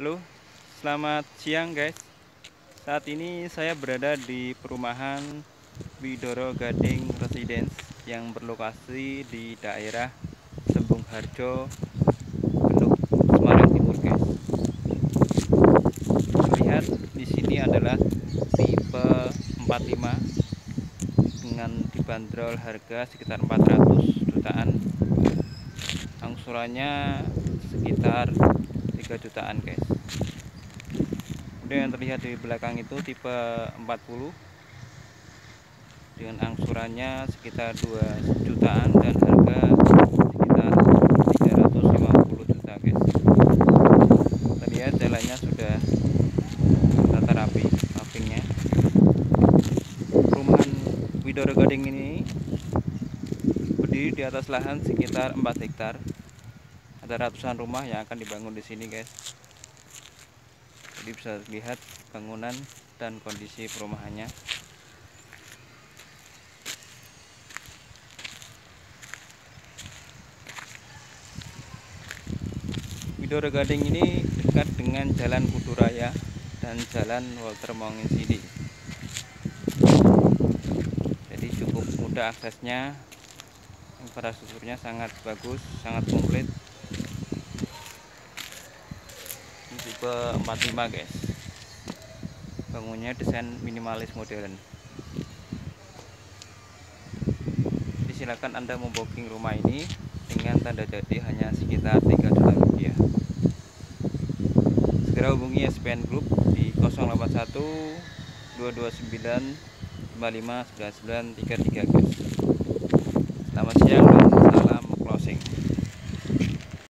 Halo, selamat siang guys. Saat ini saya berada di perumahan Widoro Gading Residence yang berlokasi di daerah Sembung Harjo, Genuk, Semarang Timur guys. Lihat di sini adalah tipe 45 dengan dibanderol harga sekitar 400 jutaan. Angsurannya sekitar 3 jutaan guys. Kemudian yang terlihat di belakang itu tipe 40 dengan angsurannya sekitar 2 jutaan dan harga sekitar 350 juta guys. Kita lihat jalannya sudah tata rapi pavingnya perumahan Widoro Gading ini berdiri di atas lahan sekitar 4 hektar ada ratusan rumah yang akan dibangun di sini guys. Jadi bisa lihat bangunan dan kondisi perumahannya. Widoro Gading ini dekat dengan Jalan Kuduraya dan Jalan Walter Monginsidi jadi cukup mudah aksesnya. Infrastrukturnya sangat bagus sangat komplit tipe 45 guys. Bangunnya desain minimalis modern. Silakan anda memboking rumah ini dengan tanda jadi hanya sekitar 3 juta rupiah. Segera hubungi SPN Group di 081 229 55 99 33 guys. Selamat siang dan salam